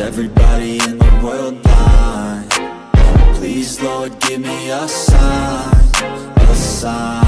Everybody in the world blind? Please, Lord, give me a sign A sign